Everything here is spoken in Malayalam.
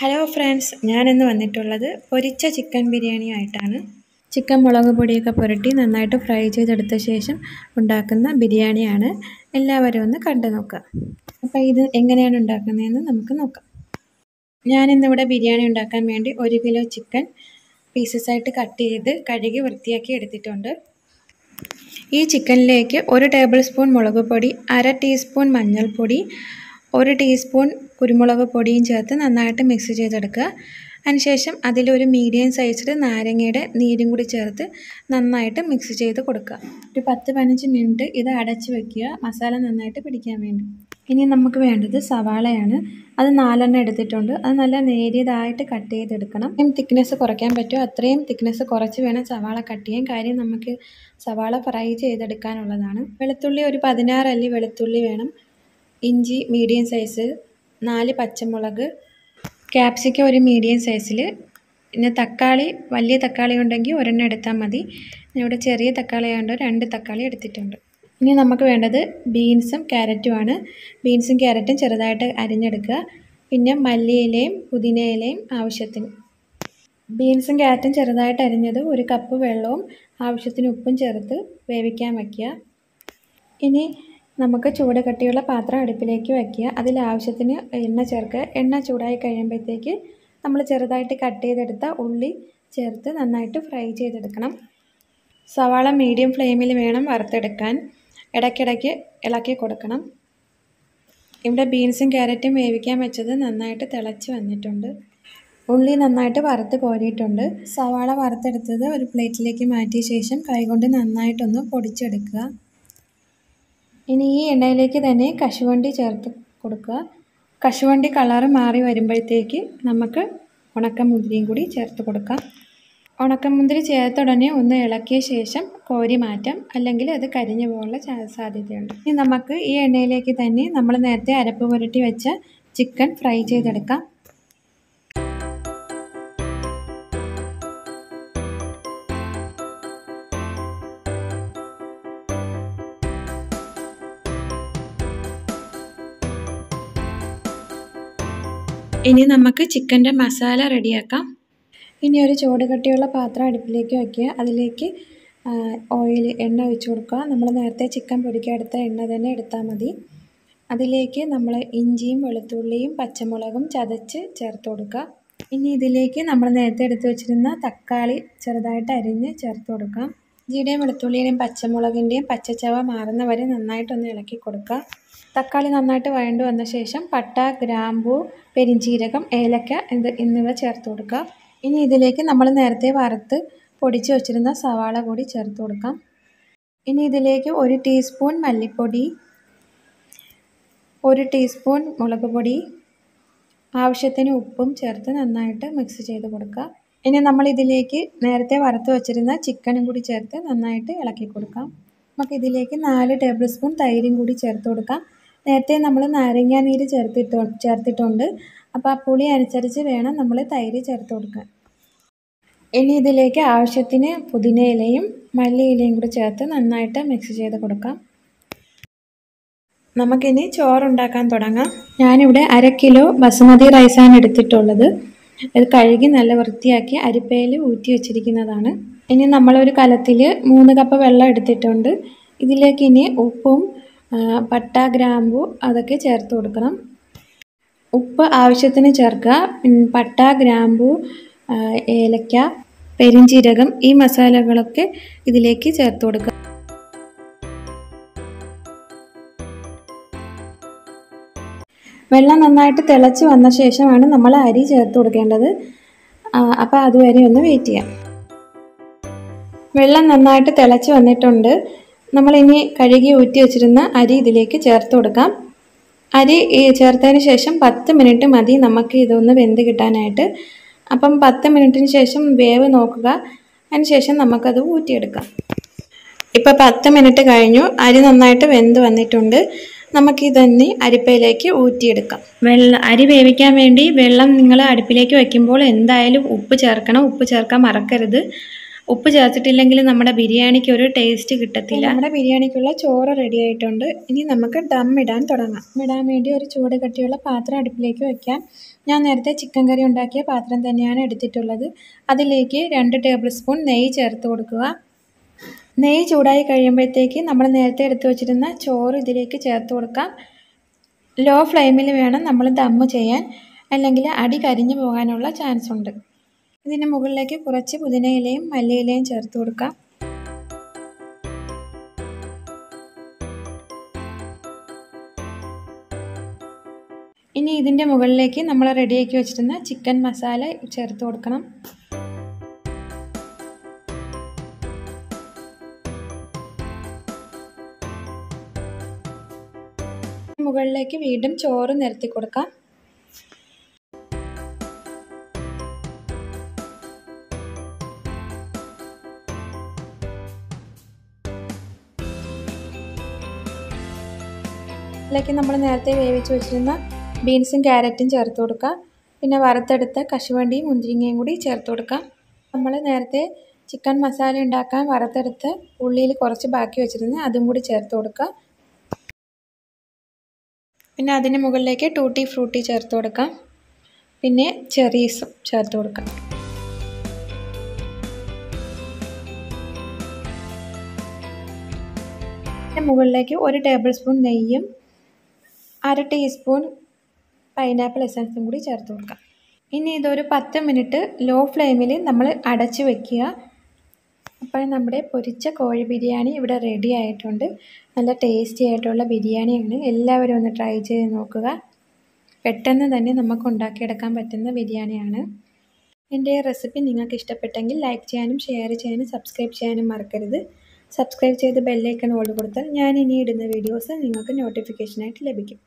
ഹലോ ഫ്രണ്ട്സ് ഞാനിന്ന് വന്നിട്ടുള്ളത് പൊരിച്ച ചിക്കൻ ബിരിയാണി ആയിട്ടാണ്. ചിക്കൻ മുളക് പൊടിയൊക്കെ പുരട്ടി നന്നായിട്ട് ഫ്രൈ ചെയ്തെടുത്ത ശേഷം ഉണ്ടാക്കുന്ന ബിരിയാണിയാണ്. എല്ലാവരും ഒന്ന് കണ്ടു നോക്കുക. അപ്പോൾ ഇത് എങ്ങനെയാണ് ഉണ്ടാക്കുന്നതെന്ന് നമുക്ക് നോക്കാം. ഞാനിന്നിവിടെ ബിരിയാണി ഉണ്ടാക്കാൻ വേണ്ടി ഒരു കിലോ ചിക്കൻ പീസസ് ആയിട്ട് കട്ട് ചെയ്ത് കഴുകി വൃത്തിയാക്കി എടുത്തിട്ടുണ്ട്. ഈ ചിക്കനിലേക്ക് ഒരു ടേബിൾ സ്പൂൺ മുളക് പൊടി അര ടീസ്പൂൺ മഞ്ഞൾപ്പൊടി ഒരു ടീസ്പൂൺ കുരുമുളക് പൊടിയും ചേർത്ത് നന്നായിട്ട് മിക്സ് ചെയ്തെടുക്കുക. അതിനുശേഷം അതിലൊരു മീഡിയം സൈസിൽ നാരങ്ങയുടെ നീരും കൂടി ചേർത്ത് നന്നായിട്ട് മിക്സ് ചെയ്ത് കൊടുക്കുക. ഒരു പത്ത് പതിനഞ്ച് മിനിറ്റ് ഇത് അടച്ച് വയ്ക്കുക മസാല നന്നായിട്ട് പിടിക്കാൻ വേണ്ടി. ഇനി നമുക്ക് വേണ്ടത് സവാളയാണ്. അത് നാലെണ്ണം എടുത്തിട്ടുണ്ട്. അത് നല്ല നേരിയതായിട്ട് കട്ട് ചെയ്തെടുക്കണം. എത്രയും തിക്നെസ് കുറയ്ക്കാൻ പറ്റുമോ അത്രയും തിക്നെസ് കുറച്ച് വേണം സവാള കട്ട് ചെയ്യാൻ. കാര്യം നമുക്ക് സവാള ഫ്രൈ ചെയ്തെടുക്കാനുള്ളതാണ്. വെളുത്തുള്ളി ഒരു പതിനാറ് അല്ലി വെളുത്തുള്ളി വേണം. ഇഞ്ചി മീഡിയം സൈസ് നാല് പച്ചമുളക് ക്യാപ്സിക്കം ഒരു മീഡിയം സൈസിൽ പിന്നെ തക്കാളി വലിയ തക്കാളി ഉണ്ടെങ്കിൽ ഒരെണ്ണം എടുത്താൽ മതി. ഇവിടെ ചെറിയ തക്കാളി ആയതുകൊണ്ട് രണ്ട് തക്കാളി എടുത്തിട്ടുണ്ട്. ഇനി നമുക്ക് വേണ്ടത് ബീൻസും ക്യാരറ്റുമാണ് ബീൻസും ക്യാരറ്റും ചെറുതായിട്ട് അരിഞ്ഞെടുക്കുക. പിന്നെ മല്ലിയിലയും പുതിനയിലയും ആവശ്യത്തിന്. ബീൻസും ക്യാരറ്റും ചെറുതായിട്ട് അരിഞ്ഞത് ഒരു കപ്പ് വെള്ളവും ആവശ്യത്തിന് ഉപ്പും ചേർത്ത് വേവിക്കാൻ വയ്ക്കുക ഇനി നമുക്ക് ചൂട് കട്ടിയുള്ള പാത്രം അടുപ്പിലേക്ക് വയ്ക്കുക അതിൽ ആവശ്യത്തിന് എണ്ണ ചേർക്കുക. എണ്ണ ചൂടായി കഴിയുമ്പോഴത്തേക്ക് നമ്മൾ ചെറുതായിട്ട് കട്ട് ചെയ്തെടുത്ത ഉള്ളി ചേർത്ത് നന്നായിട്ട് ഫ്രൈ ചെയ്തെടുക്കണം. സവാള മീഡിയം ഫ്ലെയിമിൽ വേണം വറുത്തെടുക്കാൻ. ഇടയ്ക്കിടയ്ക്ക് ഇളക്കി കൊടുക്കണം. ഇവിടെ ബീൻസും ക്യാരറ്റും വേവിക്കാൻ വെച്ചത് നന്നായിട്ട് തിളച്ച് വന്നിട്ടുണ്ട്. ഉള്ളി നന്നായിട്ട് വറുത്ത് കോരിയിട്ടുണ്ട്. സവാള വറുത്തെടുത്തത് ഒരു പ്ലേറ്റിലേക്ക് മാറ്റിയ ശേഷം കൈകൊണ്ട് നന്നായിട്ടൊന്ന് പൊടിച്ചെടുക്കുക. ഇനി ഈ എണ്ണയിലേക്ക് തന്നെ കശുവണ്ടി ചേർത്ത് കൊടുക്കുക. കശുവണ്ടി കളറ് മാറി വരുമ്പോഴത്തേക്ക് നമുക്ക് ഉണക്കമുന്തിരിയും കൂടി ചേർത്ത് കൊടുക്കാം. ഉണക്കമുന്തിരി ചേർത്ത ഉടനെ ഒന്ന് ഇളക്കിയ ശേഷം കോരി മാറ്റാം. അല്ലെങ്കിൽ അത് കരിഞ്ഞു പോകാനുള്ള സാധ്യതയുണ്ട്. ഇനി നമുക്ക് ഈ എണ്ണയിലേക്ക് തന്നെ നമ്മൾ നേരത്തെ അരപ്പ് പുരട്ടി വെച്ച ചിക്കൻ ഫ്രൈ ചെയ്തെടുക്കാം. ഇനി നമുക്ക് ചിക്കന്റെ മസാല റെഡിയാക്കാം. ഇനി ഒരു ചൂട് കട്ടിയുള്ള പാത്രം അടുപ്പിലേക്ക് വയ്ക്കുക. അതിലേക്ക് ഓയിൽ എണ്ണ ഒഴിച്ച് കൊടുക്കുക. നമ്മൾ നേരത്തെ ചിക്കൻ പൊടിക്കെടുത്ത എണ്ണ തന്നെ എടുത്താൽ മതി. അതിലേക്ക് നമ്മൾ ഇഞ്ചിയും വെളുത്തുള്ളിയും പച്ചമുളകും ചതച്ച് ചേർത്ത് കൊടുക്കുക. ഇനി ഇതിലേക്ക് നമ്മൾ നേരത്തെ എടുത്ത് വെച്ചിരുന്ന തക്കാളി ചെറുതായിട്ട് അരിഞ്ഞ് ചേർത്ത് കൊടുക്കാം. ഇഞ്ചിയുടെയും വെളുത്തുള്ളിയുടെയും പച്ചമുളകിന്റെയും പച്ചച്ചവ മാറുന്ന വരെ നന്നായിട്ടൊന്ന് ഇളക്കി കൊടുക്കുക. തക്കാളി നന്നായിട്ട് വഴണ്ടു വന്ന ശേഷം പട്ട ഗ്രാമ്പൂ പെരിഞ്ചീരകം ഏലക്ക എന്ത് എന്നിവ ചേർത്ത് കൊടുക്കുക ഇനി ഇതിലേക്ക് നമ്മൾ നേരത്തെ വറുത്ത് പൊടിച്ച് വച്ചിരുന്ന സവാള കൂടി ചേർത്ത് കൊടുക്കാം. ഇനി ഇതിലേക്ക് ഒരു ടീസ്പൂൺ മല്ലിപ്പൊടി ഒരു ടീസ്പൂൺ മുളക് പൊടി ആവശ്യത്തിന് ഉപ്പും ചേർത്ത് നന്നായിട്ട് മിക്സ് ചെയ്ത് കൊടുക്കുക ഇനി നമ്മൾ ഇതിലേക്ക് നേരത്തെ വറുത്ത് വച്ചിരുന്ന ചിക്കനും കൂടി ചേർത്ത് നന്നായിട്ട് ഇളക്കി കൊടുക്കാം. നമുക്ക് ഇതിലേക്ക് നാല് ടേബിൾ സ്പൂൺ തൈരും കൂടി ചേർത്ത് കൊടുക്കാം. നേരത്തെ നമ്മൾ നാരങ്ങ നീര് ചേർത്തിട്ട് ചേർത്തിട്ടുണ്ട്. അപ്പോൾ ആ പുളി അനുസരിച്ച് വേണം നമ്മൾ തൈര് ചേർത്ത് കൊടുക്കാൻ. ഇനി ഇതിലേക്ക് ആവശ്യത്തിന് പുതിന പുതിനയിലയും മല്ലിയിലയും കൂടി ചേർത്ത് നന്നായിട്ട് മിക്സ് ചെയ്ത് കൊടുക്കാം. നമുക്കിനി ചോറുണ്ടാക്കാൻ തുടങ്ങാം. ഞാനിവിടെ അര കിലോ ബസുമതി റൈസാണ് എടുത്തിട്ടുള്ളത്. ഇത് കഴുകി നല്ല വൃത്തിയാക്കി അരിപ്പയിൽ ഊറ്റി വെച്ചിരിക്കുന്നതാണ്. ഇനി നമ്മളൊരു കലത്തിൽ മൂന്ന് കപ്പ് വെള്ളം എടുത്തിട്ടുണ്ട്. ഇതിലേക്ക് ഇനി ഉപ്പും പട്ട ഗ്രാമ്പു അതൊക്കെ ചേർത്ത് കൊടുക്കണം. ഉപ്പ് ആവശ്യത്തിന് ചേർക്കുക. പട്ട ഗ്രാമ്പു ഏലക്ക പെരിഞ്ചീരകം ഈ മസാലകളൊക്കെ ഇതിലേക്ക് ചേർത്ത് കൊടുക്കുക. വെള്ളം നന്നായിട്ട് തിളച്ച് വന്ന ശേഷമാണ് നമ്മൾ അരി ചേർത്ത് കൊടുക്കേണ്ടത്. അപ്പോൾ അതുവരെ ഒന്ന് വെയിറ്റ് ചെയ്യാം. വെള്ളം നന്നായിട്ട് തിളച്ച് വന്നിട്ടുണ്ട്. നമ്മളിനി കഴുകി ഊറ്റി വെച്ചിരുന്ന അരി ഇതിലേക്ക് ചേർത്ത് കൊടുക്കാം. അരി ചേർത്തതിന് ശേഷം പത്ത് മിനിറ്റ് മതി നമുക്ക് ഇതൊന്ന് വെന്ത് കിട്ടാനായിട്ട്. അപ്പം പത്ത് മിനിറ്റിന് ശേഷം വേവ് നോക്കുക. അതിന് ശേഷം നമുക്കത് ഊറ്റിയെടുക്കാം. ഇപ്പോൾ പത്ത് മിനിറ്റ് കഴിഞ്ഞു. അരി നന്നായിട്ട് വെന്ത് വന്നിട്ടുണ്ട്. നമുക്കിതൊന്ന് അരിപ്പയിലേക്ക് ഊറ്റിയെടുക്കാം. വെള്ളം അരി വേവിക്കാൻ വേണ്ടി വെള്ളം നിങ്ങൾ അടുപ്പിലേക്ക് വയ്ക്കുമ്പോൾ എന്തായാലും ഉപ്പ് ചേർക്കണം. ഉപ്പ് ചേർക്കാൻ മറക്കരുത്. ഉപ്പ് ചേർത്തിട്ടില്ലെങ്കിൽ നമ്മുടെ ബിരിയാണിക്ക് ഒരു ടേസ്റ്റ് കിട്ടത്തില്ല. നമ്മുടെ ബിരിയാണിക്കുള്ള ചോറ് റെഡി ആയിട്ടുണ്ട്. ഇനി നമുക്ക് ദം ഇടാൻ തുടങ്ങാം. ഇടാൻ വേണ്ടി ഒരു ചൂട് കട്ടിയുള്ള പാത്രം അടുപ്പിലേക്ക് വയ്ക്കാം ഞാൻ നേരത്തെ ചിക്കൻ കറി ഉണ്ടാക്കിയ പാത്രം തന്നെയാണ് എടുത്തിട്ടുള്ളത്. അതിലേക്ക് രണ്ട് ടേബിൾ സ്പൂൺ നെയ്യ് ചേർത്ത് കൊടുക്കുക. നെയ്യ് ചൂടായി കഴിയുമ്പോഴത്തേക്ക് നമ്മൾ നേരത്തെ എടുത്തു വച്ചിരുന്ന ചോറ് ഇതിലേക്ക് ചേർത്ത് കൊടുക്കാം. ലോ ഫ്ലെയിമിൽ വേണം നമ്മൾ ദമ്മ് ചെയ്യാൻ അല്ലെങ്കിൽ അടി കരിഞ്ഞു പോകാനുള്ള ചാൻസ് ഉണ്ട്. ഇതിന് മുകളിലേക്ക് കുറച്ച് പുതിനയിലയും മല്ലിയിലയും ചേർത്ത് കൊടുക്കാം. ഇനി ഇതിന്റെ മുകളിലേക്ക് നമ്മൾ റെഡിയാക്കി വെച്ചിരുന്ന ചിക്കൻ മസാല ചേർത്ത് കൊടുക്കണം. മുകളിലേക്ക് വീണ്ടും ചോറ് നിരത്തി കൊടുക്കാം. ഇതിലേക്ക് നമ്മൾ നേരത്തെ വേവിച്ച് വെച്ചിരുന്ന ബീൻസും ക്യാരറ്റും ചേർത്ത് കൊടുക്കാം. പിന്നെ വറുത്തെടുത്ത കശുവണ്ടിയും മുന്തിരിങ്ങയും കൂടി ചേർത്ത് കൊടുക്കാം. നമ്മൾ നേരത്തെ ചിക്കൻ മസാല ഉണ്ടാക്കാൻ വറുത്തെടുത്ത് ഉള്ളിയിൽ കുറച്ച് ബാക്കി വെച്ചിരുന്ന് അതും കൂടി ചേർത്ത് കൊടുക്കുക പിന്നെ അതിന് മുകളിലേക്ക് ടൂട്ടി ഫ്രൂട്ടി ചേർത്ത് കൊടുക്കാം. പിന്നെ ചെറീസും ചേർത്ത് കൊടുക്കാം. മുകളിലേക്ക് ഒരു ടേബിൾ സ്പൂൺ നെയ്യും അര ടീസ്പൂൺ പൈനാപ്പിൾ എസൻസും കൂടി ചേർത്ത് കൊടുക്കാം. ഇനി ഇതൊരു പത്ത് മിനിറ്റ് ലോ ഫ്ലെയിമിൽ നമ്മൾ അടച്ച് വെക്കുക. അപ്പോൾ നമ്മുടെ പൊരിച്ച കോഴി ബിരിയാണി ഇവിടെ റെഡി ആയിട്ടുണ്ട്. നല്ല ടേസ്റ്റി ആയിട്ടുള്ള ബിരിയാണിയാണ്. എല്ലാവരും ഒന്ന് ട്രൈ ചെയ്ത് നോക്കുക. പെട്ടെന്ന് തന്നെ നമുക്ക് ഉണ്ടാക്കിയെടുക്കാൻ പറ്റുന്ന ബിരിയാണിയാണ്. എന്റെ റെസിപ്പി നിങ്ങൾക്ക് ഇഷ്ടപ്പെട്ടെങ്കിൽ ലൈക്ക് ചെയ്യാനും ഷെയർ ചെയ്യാനും സബ്സ്ക്രൈബ് ചെയ്യാനും മറക്കരുത്. സബ്സ്ക്രൈബ് ചെയ്ത് ബെല്ലൈക്കൺ ഓൾ കൊടുത്താൽ ഞാൻ ഇനി ഇടുന്ന വീഡിയോസ് നിങ്ങൾക്ക് നോട്ടിഫിക്കേഷനായിട്ട് ലഭിക്കും.